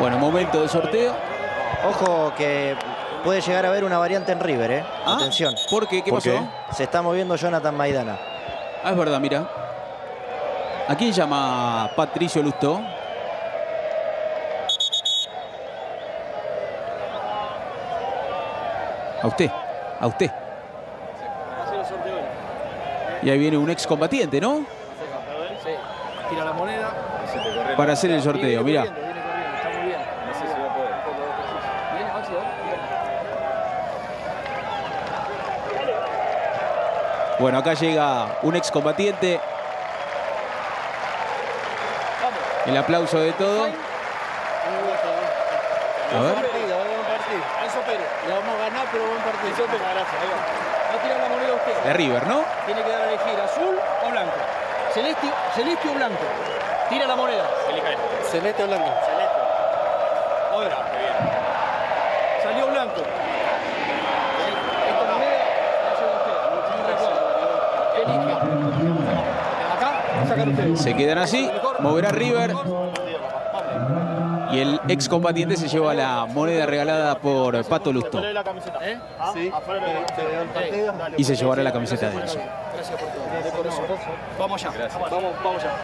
Bueno, momento de sorteo. Ojo que puede llegar a haber una variante en River, ¿eh? Ah, Atención. ¿Por qué? ¿Qué ¿Por pasó? qué? Se está moviendo Jonathan Maidana. Ah, es verdad, mira. ¿A quién llama Patricio Lustó? A usted, a usted. Y ahí viene un excombatiente, ¿no? Tira la moneda. Para hacer el sorteo, mira. Viene corriendo, está muy bien. No sé si va a poder. Viene, Maxi, ¿eh? Bueno, acá llega un excombatiente. El aplauso de todo. A ver. partido, buen partido. Enzo Pérez. Le vamos a ganar, pero buen partido. A tirar la moneda usted. De River, ¿no? Tiene que dar a elegir azul o blanco. Celeste, celeste o blanco. Tira la moneda. Celeste o blanco. Celeste. A ver. Salió blanco. Esta moneda la lleva usted. No recuerdo. Elige. Acá sacan ustedes. Se quedan así. Moverá River. Y el excombatiente se lleva la moneda regalada por Pato Lustó. ¿Eh? Y se llevará la camiseta de Enzo. Gracias por todo. Vamos allá. Vamos, vamos allá.